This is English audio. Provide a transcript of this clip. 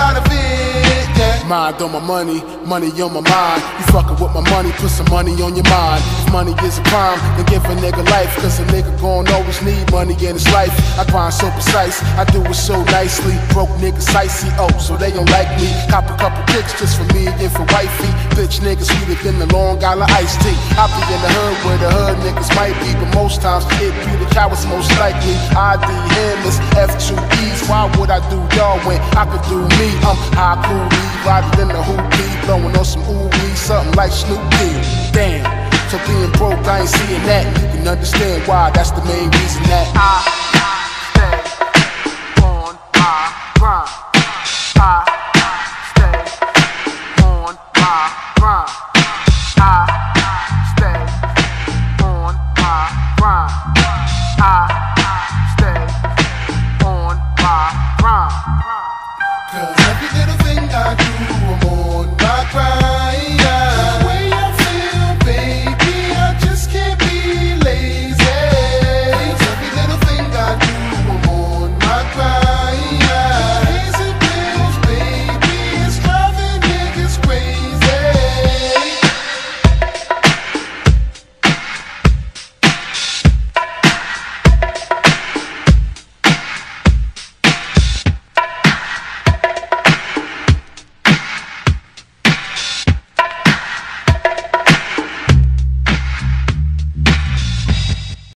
Lot of. Mind on my money, money on my mind. You fucking with my money, put some money on your mind. If money is a crime, then give a nigga life. Cause a nigga gon' always need money in his life. I grind so precise, I do it so nicely. Broke niggas icy, oh, so they don't like me. Cop a couple kicks just for me and for wifey. Bitch niggas sweeter than the Long Island iced tea. I be in the hood where the hood niggas might be, but most times it be the cowards most likely. ID him is F2E's. Why would I do y'all when I could do me? I'm high cool, rider than the hoopy, blowing on some ooh something like Snoop. Damn. So being broke, I ain't seeing that. You can understand why. That's the main reason that I